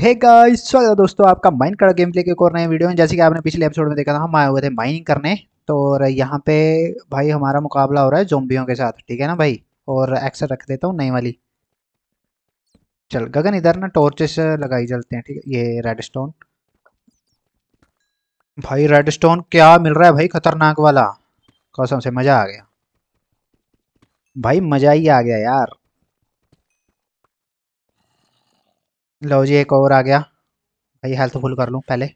Hey guys स्वागत है दोस्तों आपका माइन कार्ड गेम प्ले के एक और नए वीडियो में। जैसे कि आपने पिछले एपिसोड में देखा था, हम आए हुए थे माइनिंग करने। तो और यहाँ पे भाई हमारा मुकाबला हो रहा है जोम्बियों के साथ, ठीक है ना भाई? और एक्सर रख देता हूँ नई वाली। चल, गगन इधर ना टॉर्चेस लगाई चलते हैं, ठीक है? ये रेड स्टोन भाई रेड स्टोन क्या मिल रहा है भाई? खतरनाक वाला। कसम से मज़ा आ गया। भाई मज़ा ही आ गया यार। लो जी एक और आ गया। भाई हेल्थ फुल कर लूँ पहले।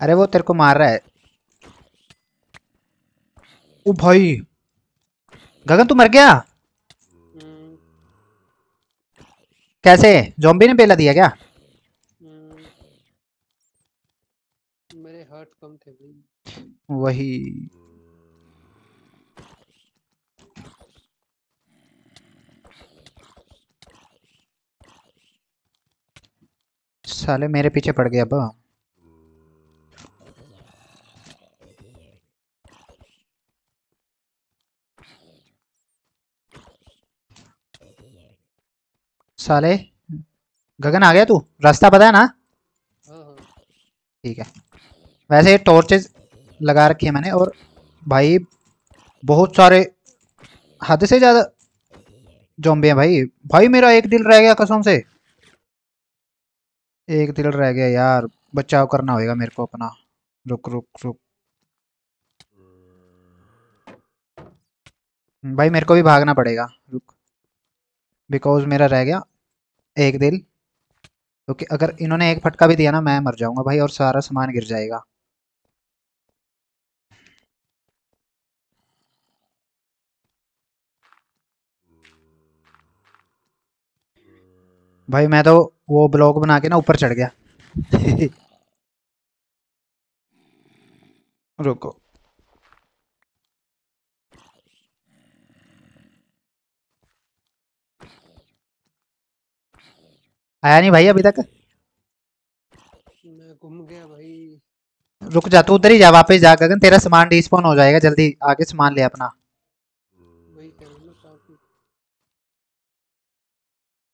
अरे वो तेरे को मार रहा है। ओ भाई गगन तू मर गया? कैसे? जॉम्बी ने पेला दिया क्या? मेरे हर्ट कम थे वही। साले मेरे पीछे पड़ गया अब। साले गगन आ गया तू? रास्ता पता है ना? हाँ हाँ। ठीक है। वैसे टॉर्चेस लगा रखी है मैंने और भाई बहुत सारे हद से ज़्यादा जोम्बे हैं भाई। भाई मेरा एक दिल रह गया कसम से। एक दिल रह गया यार। बचाव करना होगा मेरे को अपना। रुक रुक रुक। भाई मेरे को भी भागना पड़ेगा। रुक। बिकॉज़ मेरा रह गया। एक दिल। क्योंकि अगर इन्होंने एक फटका भी दिया ना, मैं मर जाऊँगा भाई और सारा सामान गिर जाएगा। भाई मैं तो वो ब्लॉक बना के ना ऊपर चढ़ गया। रुको। आया नहीं भाई अभी तक? मैं घूम गया भाई। रुक जा तू उधर ही जा वापस जा गगन। तेरा सामान डिस्पॉन हो जाएगा जल्दी आगे सामान ले अपना।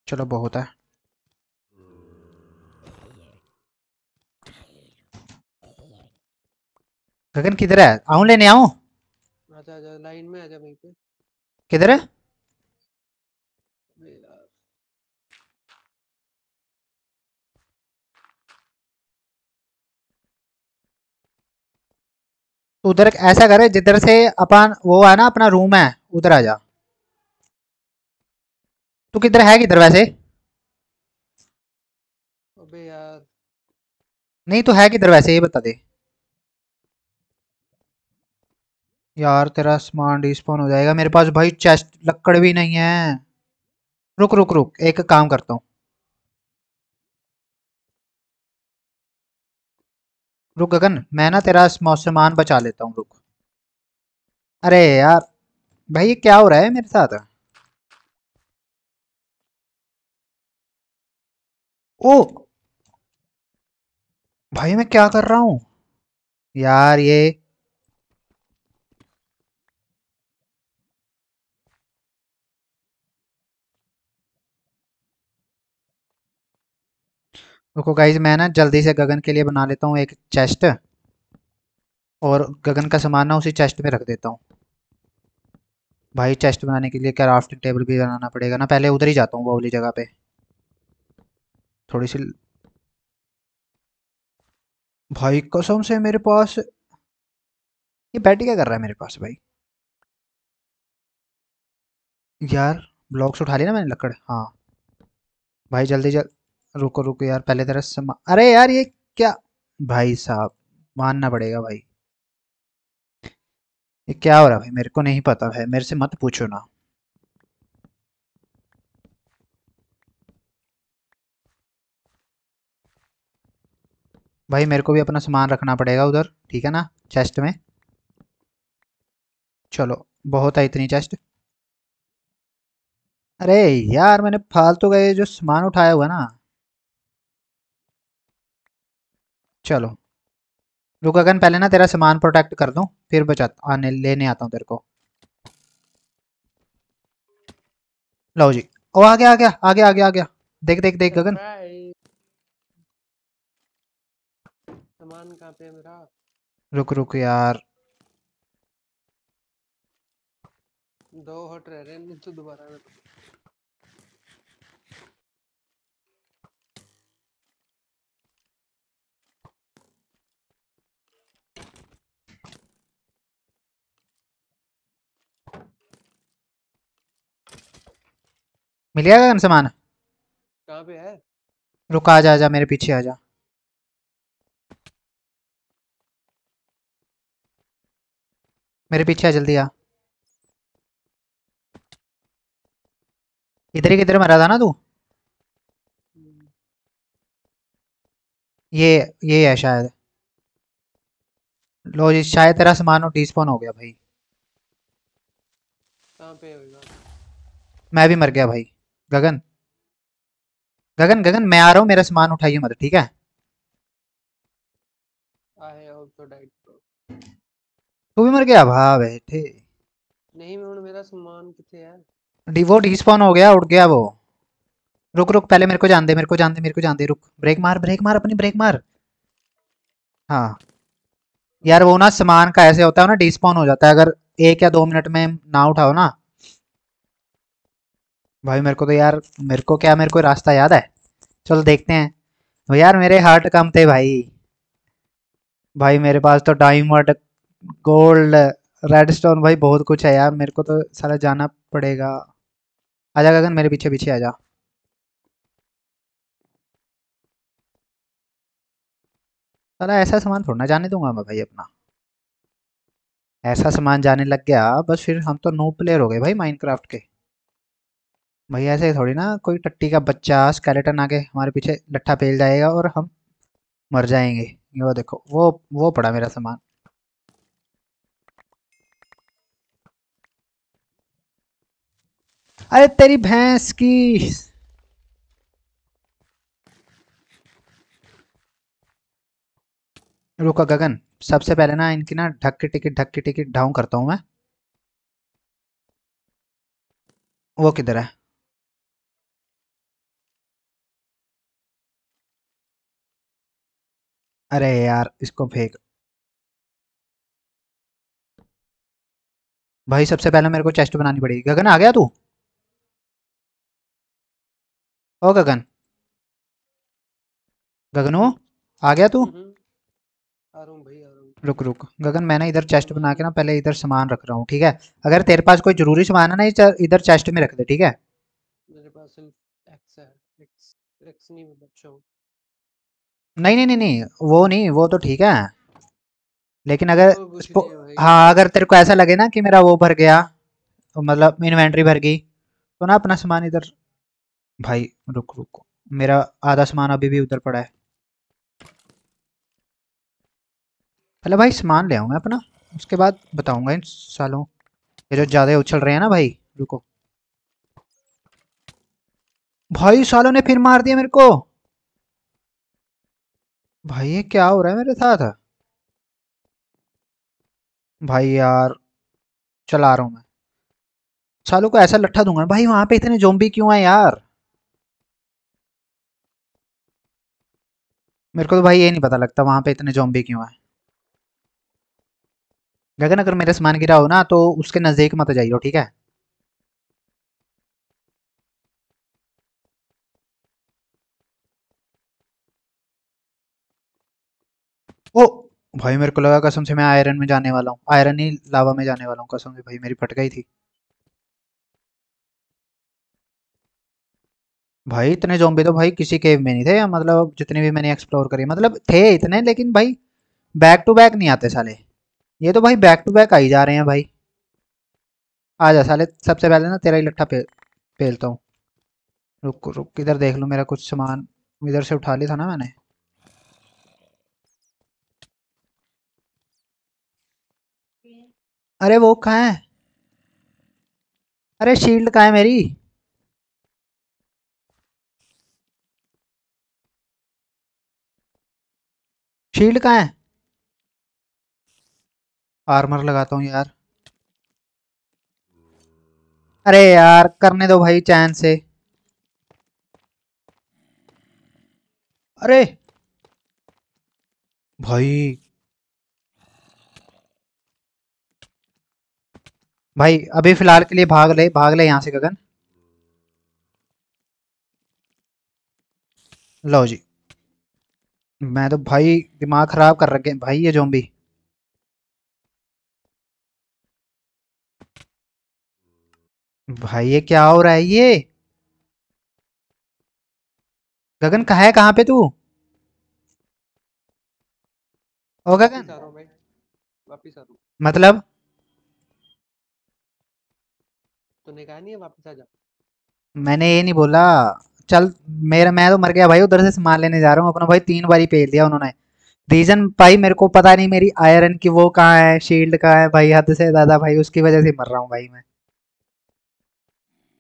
चलो बहुत है। गगन किधर है? आऊँ लेने आऊँ? आजा आजा लाइन में आजा वहीं पे। किधर है? तू उधर ऐसा करे जिधर से अपन वो है ना अपना रूम है उधर आ जा तू किधर है किधर वैसे? अबे यार। नहीं तो है किधर वैसे ये बता दे। यार तेरा सामान डिस्पॉन हो जाएगा। मेरे पास भाई चेस्ट लक्कड़ भी नहीं है। रुक रुक रुक, एक काम करता हूँ। रुक गगन, मैं ना तेरा स्मॉ- सामान बचा लेता हूँ, रुक। अरे यार, भाई ये क्या हो रहा है मेरे साथ? ओ! भाई मैं क्या कर रहा हूँ? यार ये रुको गाइज़ मैं ना जल्दी से गगन के लिए बना लेता हूँ एक चेस्ट और गगन का सामान ना उसी चेस्ट में रख देता हूँ। भाई चेस्ट बनाने के लिए क्राफ्टिंग टेबल भी बनाना पड़ेगा ना, पहले उधर ही जाता हूँ वो वाली जगह पे। थोड़ी सी भाई कसम से मेरे पास, ये बैटरी क्या कर रहा है मेरे पास भाई? यार ब्लॉक्स उठा लिया ना मैंने लकड़? हाँ। भाई जल्दी जल्दी रुको रुको यार, पहले तेरा समा अरे यार, ये क्या? भाई साहब, मानना पड़ेगा भाई। ये क्या हो रहा है भाई? मेरे को नहीं पता है मेरे से मत पूछो ना। भाई, मेरे को भी अपना सामान रखना पड़ेगा उधर, ठीक है ना चेस्ट में? चलो, बहुत है इतनी चेस्ट अरे यार, मैंने फालतू का ये जो सामान उठाया हुआ ना चलो। रुक अगन पहले ना तेरा सामान प्रोटेक्ट कर दूँ फिर बचा आने लेने आता हूँ तेरे को। लो जी। ओ आ गया आ गया आ गया आ गया आ गया। देख देख देख गगन सामान कहाँ पे मेरा? रुक रुक यार। दो हट रह रहे हैं नहीं तो दोबारा मिल गया गगन सामान? कहाँ पे है? रुक आ जा जा मेरे पीछे आ जा। मेरे पीछे आ जल्दी आ। इधर ही किधर मरा था ना तू? ये ये है शायद। लो जी शायद तेरा सामान डिस्पॉन हो गया भाई। कहाँ पे मैं भी मर गया भाई। गगन। गगन गगन मैं आ रहा हूँ मेरा सामान उठाइए मत ठीक है? तू भी मर गया? भा बैठे नहीं मैं मेरा सामान किथे है? डी वो डिस्पॉन हो गया उड़ गया वो। रुक रुक पहले मेरे को जान दे मेरे को जान दे मेरे को जान दे रुक। ब्रेक मार ब्रेक मार अपनी ब्रेक मार। हाँ। यार वो ना सामान का ऐसे होता है ना डिस्पॉन हो जाता है। अगर एक या दो मिनट में ना उठाओ ना भाई, मेरे को तो यार, मेरे को क्या, मेरे को रास्ता याद है? चलो देखते हैं। वो यार, मेरे हार्ट कम थे भाई। भाई, मेरे पास तो डायमंड, गोल्ड, रेडस्टोन भाई बहुत कुछ है यार। मेरे को तो सारा जाना पड़ेगा। आजा गगन, मेरे पीछे पीछे आजा साला ऐसा सामान थोड़ा जाने दूँगा मैं भाई अपना। ऐसा सामान जाने लग गया, बस फिर हम तो नो प्लेयर हो गए भाई माइनक्राफ्ट के। भाई, ऐसे थोड़ी ना कोई टट्टी का बच्चा स्केलेटन आके हमारे पीछे लट्ठा पेल जाएगा और हम मर जाएँगे। ये वो देखो, वो वो पड़ा मेरा सामान। अरे, तेरी भैंस की रुका, गगन, सबसे पहले ना इनकी ना ढक की टिकट, ढक की टिकट, ढाऊ करता हूँ मैं। वो किधर है? अरे यार इसको फेंक। भाई सबसे पहले मेरे को चेस्ट बनानी पड़ेगी। गगन आ गया तू? ओ गगन। गगनो आ गया तू? हम्म, आ रहा हूँ भाई आ रहा हूँ। रुक रुक। गगन मैंने इधर चेस्ट बना के ना पहले इधर सामान रख रहा हूँ ठीक है? अगर तेरे पास कोई ज़रूरी सामान है ना इधर इधर चेस्ट में रख दे ठीक है? मेरे पास सिर्फ़ एक्स है। एक्स एक्स नहीं मतलब शो नहीं नहीं नहीं नहीं वो नहीं वो तो ठीक है। लेकिन अगर नहीं है अगर तेरे को ऐसा लगे ना कि मेरा वो भर गया तो मतलब इन्वेंट्री भर गई तो ना अपना सामान इधर भाई रुक रुक मेरा आधा सामान अभी भी उधर पड़ा है। पहले भाई सामान ले आऊँ अपना उसके बाद बताऊँगा इन सालों। ये जो ज़्यादा उछल रहे हैं ना भाई रुको। भाई सालों ने फिर मार दिया मेरे को। भाई ये क्या हो रहा है मेरे साथ? भाई यार, चला रहा हूँ मैं। सालों को ऐसा लट्ठा दूँगा। भाई वहाँ पे इतने जोम्बी क्यों है यार? मेरे को तो भाई ये नहीं पता लगता वहाँ पे इतने जोम्बी क्यों है। गगन, अगर मेरा सामान गिरा हो ना तो उसके नज़दीक मत जाइयो, ठीक है? ओ भाई मेरे को लगा कसम से मैं आयरन में जाने वाला हूँ। आयरन ही लावा में जाने वाला हूँ कसम से। भाई मेरी फट गई थी। भाई इतने जोम्बी तो भाई किसी केव में नहीं थे मतलब जितने भी मैंने एक्सप्लोर करे मतलब थे इतने लेकिन भाई बैक टू बैक नहीं आते साले। ये तो भाई बैक टू बैक आ ही जा रहे हैं भाई। आ जा साले सबसे पहले ना तेरा ही लट्ठा पे, पेलता हूँ। रुक रुक इधर देख लो मेरा कुछ सामान। इधर से उठा लिया था ना मैंने। अरे वो कहाँ है? अरे शील्ड कहाँ है मेरी? शील्ड कहाँ है? आर्मर लगाता हूँ यार। अरे यार, करने दो भाई चैन से। अरे! भाई भाई अभी फ़िलहाल के लिए भाग ले भाग ले यहाँ से गगन। लो जी। मैं तो भाई दिमाग खराब कर रखे भाई ये जोम्बी भाई ये क्या हो रहा है ये? गगन कहा है? कहाँ पे तू? ओ गगन। वापिस मतलब? तूने कहा नहीं है वापिस आ जा। मैंने ये नहीं बोला। चल, मेरा, मैं तो मर गया भाई, उधर से सामान लेने जा रहा हूँ। अपना भाई तीन बारी पेल दिया उन्होंने। रीजन भाई, मेरे को पता नहीं मेरी आयरन की वो कहाँ है शील्ड कहाँ है, भाई हद से ज़्यादा भाई, उसकी वजह से मर रहा हूँ भाई मैं।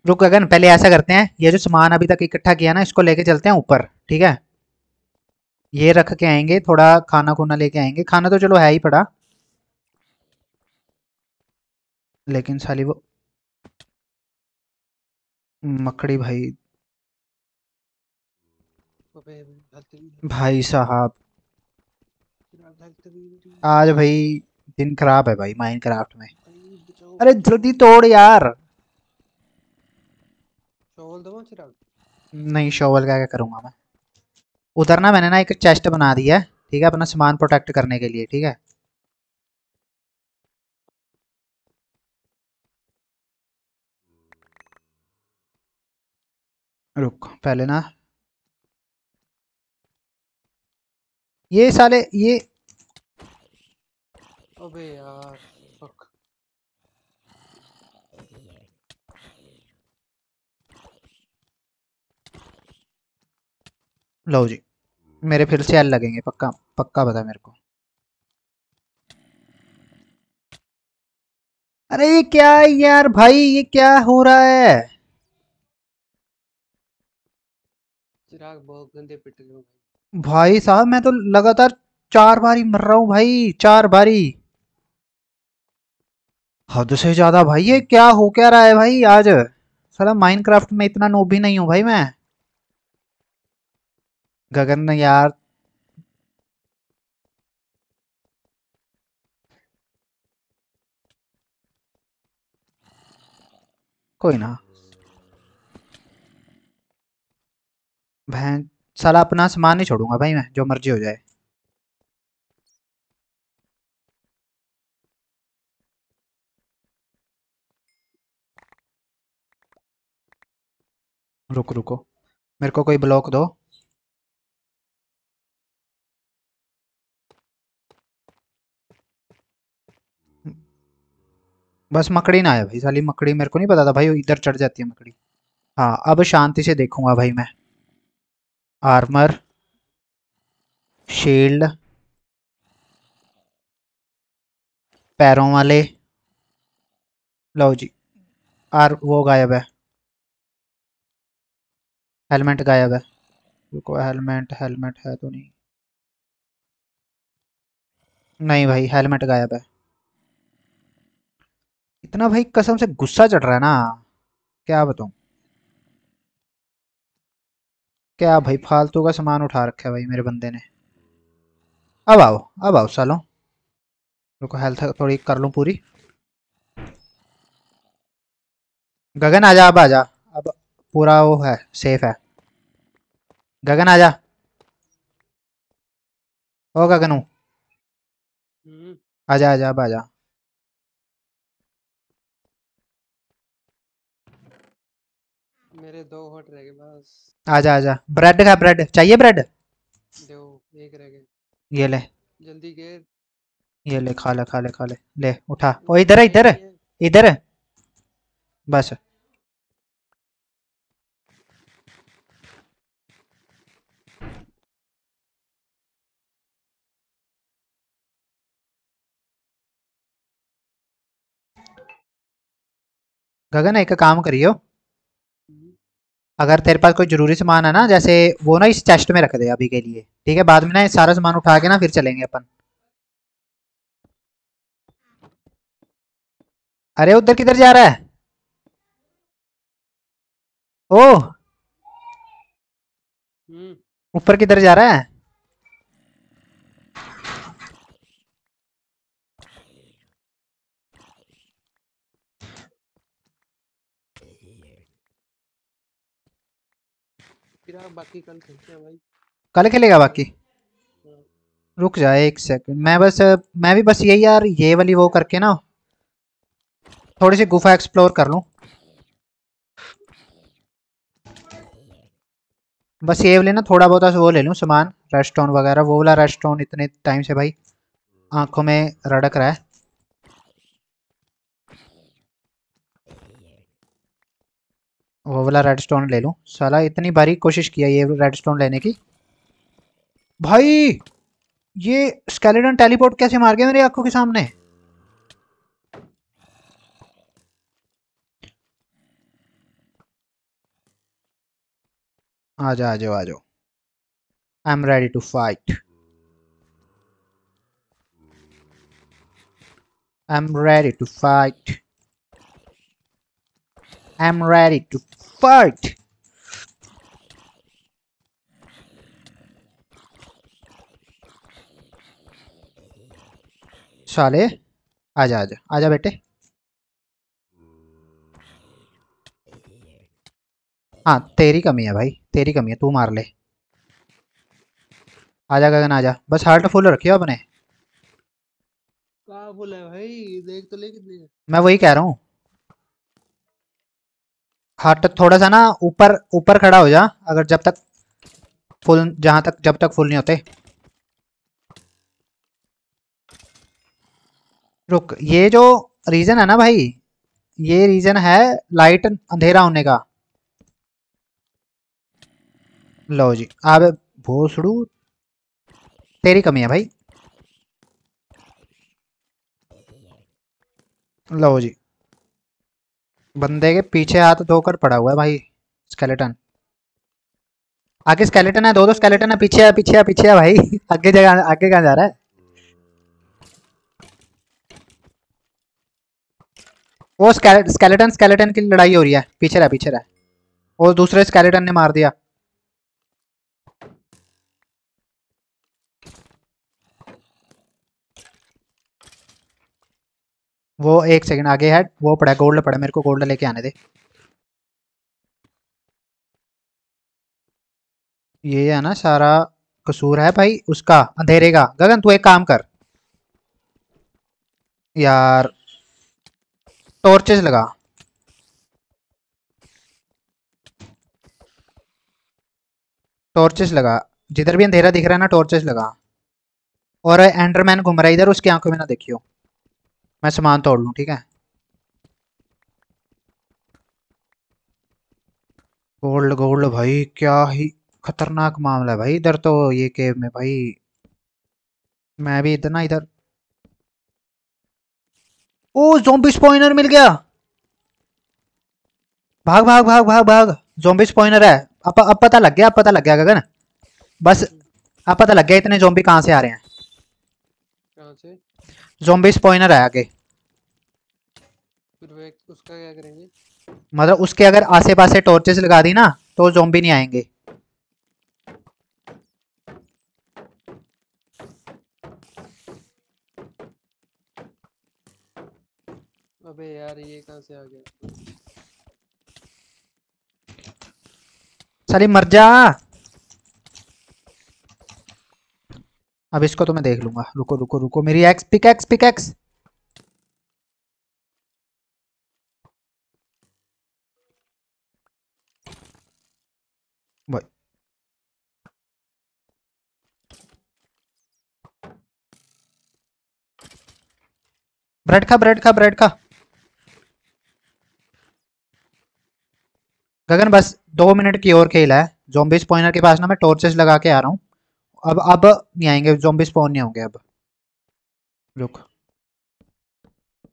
रुक गगन पहले ऐसा करते हैं, ये जो सामान अभी तक इकट्ठा किया ना, इसको लेके चलते हैं ऊपर, ठीक है? ये रख के आएँगे, थोड़ा खाना खुना लेके आएँगे। खाना तो चलो है ही पड़ा। लेकिन साली वो मकड़ी भाई। भाई साहब। आज भाई दिन खराब है भाई माइनक्राफ्ट में। अरे जल्दी तोड़ यार। नहीं शोवल क्या क्या करूँगा मैं? उधर ना मैंने ना एक चेस्ट बना दिया है ठीक है? अपना सामान प्रोटेक्ट करने के लिए ठीक है? रुक पहले ना। ये साले ये अबे यार फक लो जी मेरे फिर से एल लगेंगे पक्का पक्का पता मेरे को। अरे ये क्या है यार भाई ये क्या हो रहा है? चिराग बहुत गंदे पिट रहे हो भाई। भाई साहब, मैं तो लगातार चार बारी मर रहा हूँ भाई, चार बारी। हद से ज़्यादा भाई, ये क्या हो क्या रहा है भाई आज? साला माइनक्राफ्ट में इतना नोब भी नहीं हूँ भाई मैं। गगन यार कोई ना। बहन साला अपना सामान नहीं छोड़ूँगा भाई मैं, जो मर्ज़ी हो जाए। रुक, रुको। मेरे को कोई ब्लॉक दो। बस मकड़ी ना आए भाई, साली मकड़ी मेरे को नहीं पता था भाई, इधर चढ़ जाती है मकड़ी। हाँ अब शांति से देखूँगा भाई मैं। आर्मर, शील्ड, पैरों वाले। लो जी, आर वो गायब है। हेलमेट गायब है। रुको, हेलमेट हेलमेट है तो नहीं। नहीं भाई, हेलमेट गायब है। इतना भाई कसम से गुस्सा चढ़ रहा है ना। क्या बताऊँ? क्या भाई फालतू का सामान उठा रखा है भाई मेरे बंदे ने। अब आओ अब आओ सालो। रुको हेल्थ थोड़ी कर लूँ पूरी। गगन आजा अब आजा। अब पूरा वो है सेफ़ है। गगन आजा। ओ गगनू। हम्म। आजा आजा अब आजा। मेरे दो हट रह गए बस। आजा आजा। ब्रेड खा ब्रेड। चाहिए ब्रेड? दो एक रह गए ये ले। जल्दी के। ये ले खा ले खा ले खा ले। ले उठा। ओ इधर है इधर है, इधर है। बस। गगन एक काम करियो। अगर तेरे पास कोई ज़रूरी सामान है ना जैसे वो ना इस चेस्ट में रख दे अभी के लिए ठीक है? बाद में ना ये सारा सामान उठा के ना फिर चलेंगे अपन। अरे उधर किधर जा रहा है? ओ हम्म। ऊपर किधर जा रहा है? बाकी कल खेलते हैं भाई। कल खेलेगा बाकी? हाँ, रुक जा एक सेकंड मैं बस मैं भी बस यही यार ये वाली वो करके ना थोड़ी सी गुफा एक्सप्लोर कर लूँ। बस ये वाले ना थोड़ा बहुत वो ले लूँ सामान रेस्टोन वगैरह वो वाला रेस्टोन इतने टाइम से भाई आँखों में रड़क रहा है। वो वाला रेडस्टोन ले लूँ। साला, इतनी बारी कोशिश किया ये रेडस्टोन लेने की। भाई, ये स्केलेटन टेलीपोर्ट कैसे मार गया मेरी आँखों के सामने? आ जाओ आ जाओ आ जाओ। I am ready to fight I am ready to fight I am ready to fight. साले आजा आजा आजा बेटे। हाँ तेरी कमी है भाई तेरी कमी है तू मार ले। आजा गगन आजा बस हार्ट फुल रखियो अपने। फुल है भाई देख तो ले कितनी मैं वही कह रहा हूँ। हार्ट थोड़ा सा ना ऊपर ऊपर खड़ा हो जा, अगर जब तक फुल, जहाँ तक, जब तक फुल नहीं होते। रुक, ये जो रीजन है ना भाई, ये रीजन है लाइट अंधेरा होने का। लो जी, अब भोसड़ू, तेरी कमी है भाई। लो जी। बंदे के पीछे हाथ धोकर पड़ा हुआ है भाई स्केलेटन आगे स्केलेटन है, दो दो स्केलेटन है, पीछे है पीछे है पीछे है भाई। आगे जगह, आगे कहाँ जा रहा है? वो स्केलेटन स्केलेटन की लड़ाई हो रही है, पीछे रहा पीछे रहा। और दूसरे स्केलेटन ने मार दिया। वो एक सेकंड आगे है, वो पड़ा गोल्ड पड़ा, मेरे को गोल्ड लेके आने दे। ये है ना सारा कसूर है भाई, उसका, अंधेरे का। गगन, तू एक काम कर। यार टॉर्चेस लगा। टॉर्चेस लगा। जिधर भी अंधेरा दिख रहा है ना टॉर्चेस लगा। और एंडरमैन घूम रहा है, इधर उसकी आँखों में ना देखियो। मैं सामान तोड़ लूँ, ठीक है? गोल्ड गोल्ड भाई, क्या ही खतरनाक मामला है भाई। इधर तो ये केव में भाई, मैं भी इधर ना इधर ओ जोम्बी स्पॉइनर मिल गया। भाग भाग भाग भाग भाग। जोम्बी स्पॉइनर है। अब अब पता लग गया, अब पता लग गया, गगन। बस, अब पता लग गया इतने जोम्बी कहाँ से आ रहे हैं। कहाँ से? जोम्बी स्पॉइनर है आगे। फिर उसका क्या करेंगे? मतलब उसके अगर आसे पासे टॉर्चेस लगा दी ना तो जोम्बी नहीं आएँगे। अबे यार ये कहाँ से आ गया? साली मर जा। अब इसको तो मैं देख लूँगा। रुको रुको रुको। मेरी एक्स पिकैक्स पिकैक्स भाई ब्रेड खा ब्रेड खा ब्रेड खा। गगन, बस दो मिनट की और खेल है। जोम्बी स्पॉइनर के पास ना मैं टॉर्चेस लगा के आ रहा हूँ। अब अब नहीं आएँगे जोम्बी स्पॉन नहीं होंगे अब। रुक।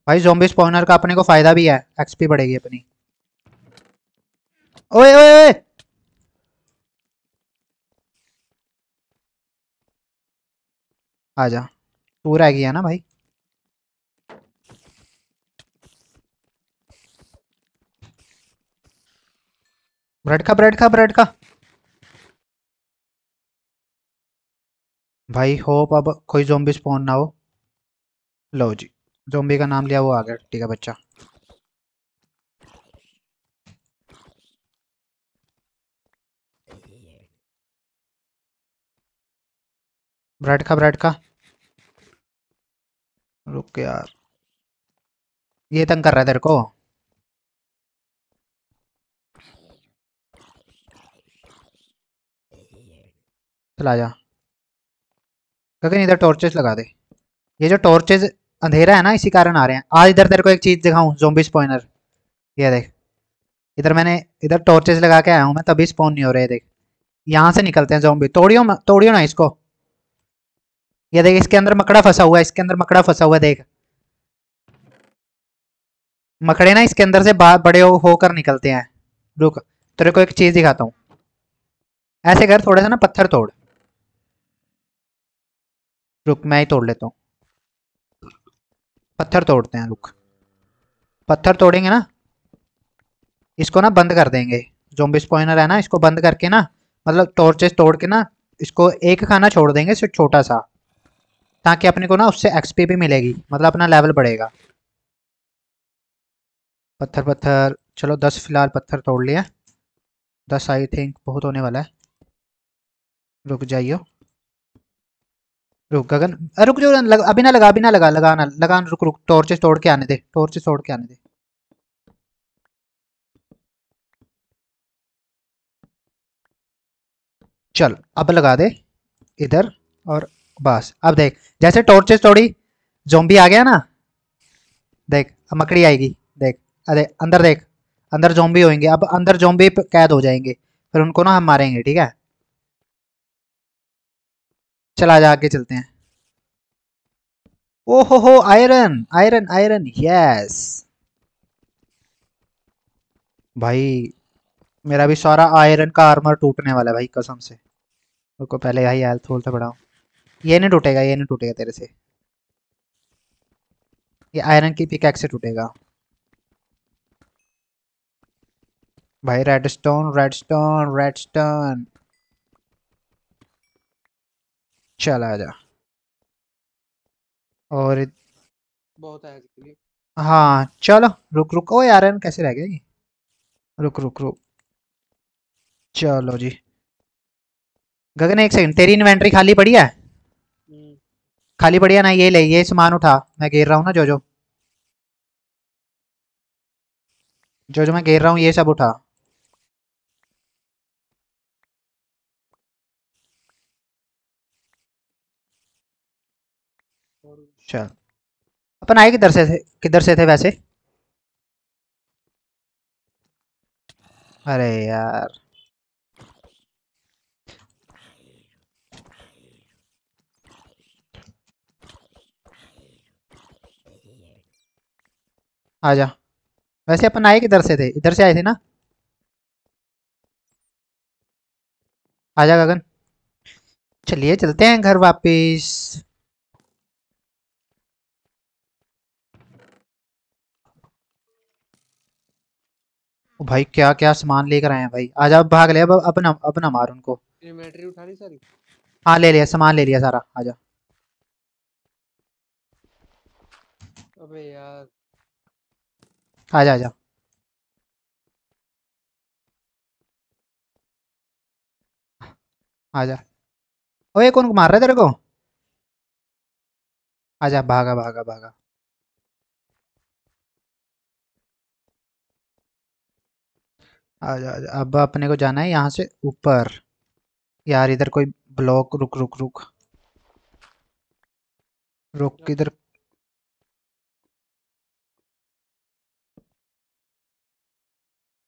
भाई जोम्बी स्पॉनर का अपने को फ़ायदा भी है एक्सपी बढ़ेगी अपनी। ओए ओए ओए! आजा तू रह गया ना भाई? ब्रेड का ब्रेड का ब्रेड का भाई होप अब कोई जोम्बी स्पॉन ना हो। लो जी जोम्बी का नाम लिया, वो आ गया, ठीक है बच्चा। ब्रेड का ब्रेड का रुक यार। ये तंग कर रहा है तेरे को। चला जा। गगन इधर टॉर्चेस लगा दे। ये जो टॉर्चेस अंधेरा है ना, इसी कारण आ रहे हैं। आज इधर तेरे को एक चीज़ दिखाऊँ जोम्बी स्पॉइनर ये देख। इधर मैंने, इधर टॉर्चेस लगा के आया हूँ मैं, तभी स्पॉन नहीं हो रहे देख। यहाँ से निकलते हैं जोम्बी तोड़ियो तोड़ियो ना इसको। ये देख, इसके अंदर मकड़ा फंसा हुआ है, इसके अंदर मकड़ा फंसा हुआ है, देख। मकड़े ना इसके अंदर से बड़े होकर निकलते हैं। रुक, तेरे को एक चीज़ दिखाता हूँ। ऐसे कर, थोड़ा सा ना पत्थर तोड़। रुक, मैं ही तोड़ लेता हूँ। पत्थर तोड़ते हैं, रुक। पत्थर तोड़ेंगे ना? इसको ना बंद कर देंगे। जोम्बी स्पॉइनर है ना, इसको बंद करके ना मतलब टॉर्चेस तोड़ के ना, इसको एक खाना छोड़ देंगे सिर्फ़ छोटा सा, ताकि अपने को ना उससे एक्सपी भी मिलेगी मतलब अपना लेवल बढ़ेगा। पत्थर पत्थर, चलो दस फ़िलहाल पत्थर तोड़ लिया दस आई थिंक बहुत होने वाला है। रुक जाइयो। रुक गगन। रुक जो लग, अभी ना लगा अभी ना लगा लगाना लगा रुक रुक टॉर्चेस तोड़ के आने दे टॉर्चेस तोड़ के आने दे। चल अब लगा दे इधर और बस। अब देख जैसे टॉर्चेस तोड़ी जोम्बी आ गया ना देख अब मकड़ी आएगी देख अरे अंदर देख अंदर जोम्बी होंगे अब अंदर जोम्बी कैद हो जाएँगे फिर उनको ना हम मारेंगे ठीक है? चला जा आगे चलते हैं। ओहो हो आयरन आयरन आयरन यस भाई, मेरा भी सारा आयरन का आर्मर टूटने वाला है भाई, कसम से। रुको, पहले यही हेल्थ होल्थ बढ़ाओ ये नहीं टूटेगा, ये नहीं टूटेगा तेरे से। ये आयरन की पिकैक्स से टूटेगा। भाई रेडस्टोन रेडस्टोन रेडस्टोन चल आ जा। और बहुत है हाँ चलो रुक रुक। ओ यार कैसे रह गया रुक रुक रुक। चलो जी। गगन एक सेकंड तेरी इन्वेंट्री खाली पड़ी है? हम्म। खाली पड़ी है ना? ये ले ये सामान उठा। मैं घेर रहा हूँ ना जो जो। जो जो मैं घेर रहा हूँ ये सब उठा। चल अपन आए किधर से थे? किधर से थे वैसे? अरे यार। आजा। वैसे अपन आए किधर से थे? इधर से आए थे ना? आजा गगन। चलिए चलते हैं घर वापिस। भाई क्या क्या सामान लेकर आए हैं भाई? आज अब भाग ले अब अपना अपना मार उनको। बैटरी उठा ली सारी? हाँ ले लिया सामान ले लिया सारा आजा अबे यार। आजा आजा आजा ओए कौन मार रहा है तेरे को? आजा भागा भागा भागा। अब अपने को जाना है यहाँ से ऊपर। यार, इधर कोई ब्लॉक, रुक रुक रुक। रुक, इधर।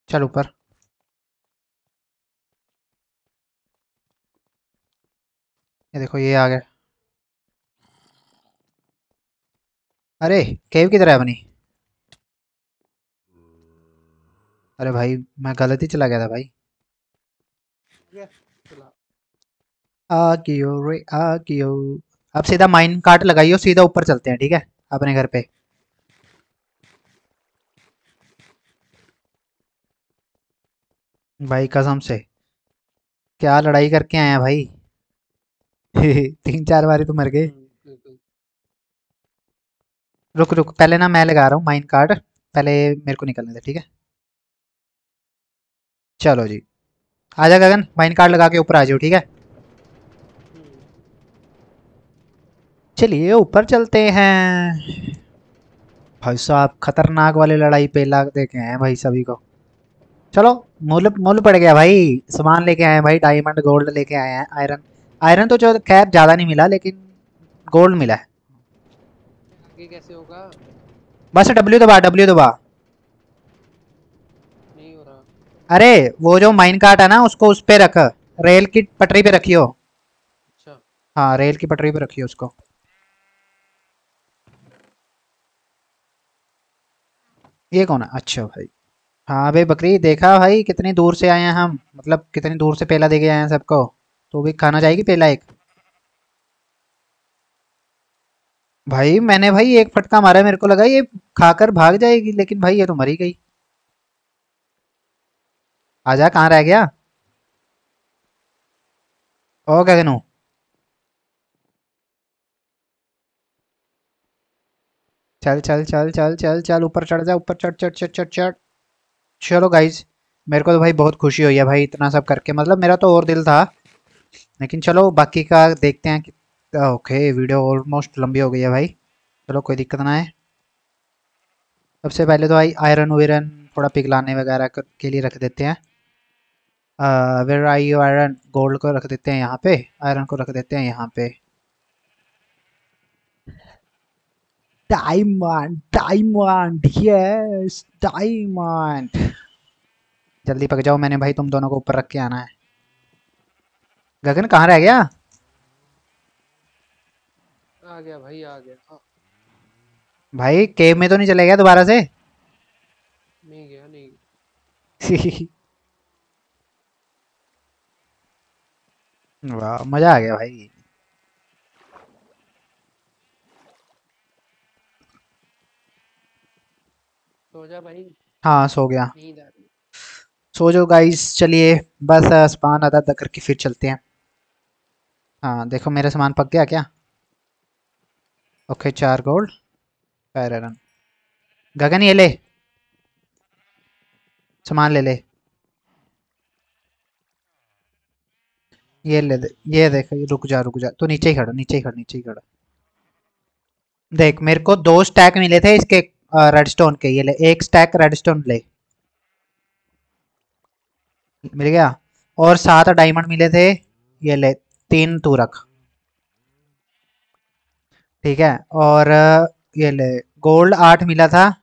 चल ऊपर। ये देखो, ये आ गया। अरे, केव किधर है अपनी? अरे भाई, मैं गलत ही चला गया था भाई। अब सीधा माइन कार्ट लगाइयो, सीधा ऊपर चलते हैं, ठीक है? अपने घर पे। भाई, कसम से। क्या लड़ाई करके आए हैं भाई? तीन चार बारी तो मर गए। रुक रुक, पहले ना मैं लगा रहा हूँ माइन कार्ड पहले मेरे को निकलने दे, ठीक है? चलो जी। आजा गगन माइन कार्ड लगा के ऊपर आ जाओ ठीक है? चलिए ऊपर चलते हैं। भाई साहब खतरनाक वाली लड़ाई पे लाग देखे हैं भाई सभी को। चलो मूल्य मूल्य पड़ गया भाई। सामान लेके आए हैं भाई डायमंड गोल्ड लेके आए हैं आयरन आयरन तो जो खैर ज़्यादा नहीं मिला लेकिन गोल्ड मिला है। आगे कैसे होगा? बस डब्ल्यू दबा डब्ल्यू दबा नहीं हो रहा अरे वो जो माइन कार्ट है ना उसको उस पे रख। रेल की पटरी पे रखियो। अच्छा। हाँ रेल की पटरी पे रखियो उसको। ये कौन है? अच्छा भाई। हाँ भाई बकरी देखा भाई कितनी दूर से आए हैं हम। मतलब कितनी दूर से पेला दे के आए हैं सबको। तो भी खाना जाएगी पेला एक? भाई मैंने भाई एक फटका मारा मेरे को लगा ये खाकर भाग जाएगी लेकिन भाई ये तो मरी गई। आजा, कहाँ रह गया? ओ गगनू चल चल चल चल चल चल, ऊपर चढ़ जा, ऊपर चढ़ चढ़ चढ़ चढ़ चढ़। चलो गाइज़ मेरे को तो भाई बहुत खुशी हुई है भाई इतना सब करके। मतलब मेरा तो और दिल था, लेकिन चलो बाकी का देखते हैं कि, ओके, वीडियो ऑलमोस्ट लंबी हो गई है भाई। चलो कोई दिक्कत ना है सबसे पहले तो भाई आयरन वायरन थोड़ा पिघलाने वगैरह के लिए रख देते हैं। Where I you iron gold को रख देते हैं यहाँ पे। आयरन को रख देते हैं यहाँ पे। डायमंड डायमंड यस डायमंड जल्दी पक जाओ मैंने भाई तुम दोनों को ऊपर रख के आना है। गगन कहाँ रह गया? आ गया भाई आ गया। हाँ, भाई केव में तो नहीं चले गया दोबारा से? नहीं गया नहीं वाह मज़ा आ गया भाई। सो जा भाई। हाँ सो गया। नींद सो जाओ गाइस चलिए बस सामान आधा आधा करके फिर चलते हैं। हाँ देखो मेरा सामान पक गया क्या? ओके चार गोल्ड फायर आयरन गगन ये ले। सामान ले ले। ये ले दे, ये देख रुक जा रुक जा। तू नीचे ही खड़ा, नीचे ही खड़ा, नीचे ही खड़ा। देख, मेरे को दो स्टैक मिले थे इसके रेडस्टोन के। ये ले, एक स्टैक रेडस्टोन ले। मिल गया? और सात डायमंड मिले थे, ये ले, तीन तू रख। ठीक है? और, ये ले गोल्ड आठ मिला था।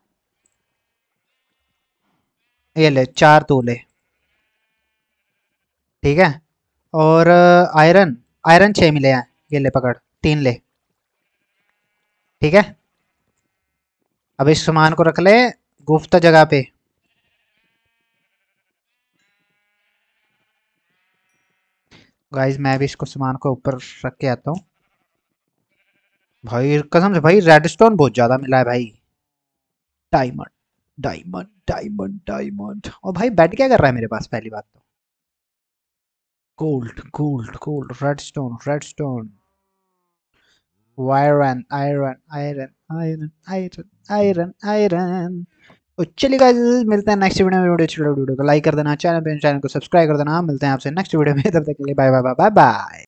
ये ले, चार तू ले। ठीक है? और आयरन आयरन छः मिले हैं, ये ले पकड़, तीन ले। ठीक है? अब इस सामान को रख ले, गुप्त जगह पे। गाइस मैं भी इसको सामान को ऊपर रख के आता हूँ। भाई, कसम से भाई रेडस्टोन बहुत ज़्यादा मिला है भाई। डायमंड डायमंड डायमंड डायमंड और भाई बेड क्या कर रहा है मेरे पास? पहली बात तो। Gold gold gold redstone redstone. Iron iron iron iron iron iron iron. तो चलिए गाइस मिलते हैं नेक्स्ट वीडियो में। वीडियो वीडियो को लाइक कर देना चैनल पे चैनल को सब्सक्राइब कर देना। मिलते हैं आपसे नेक्स्ट वीडियो में। तब तक के लिए बाय बाय बाय बाय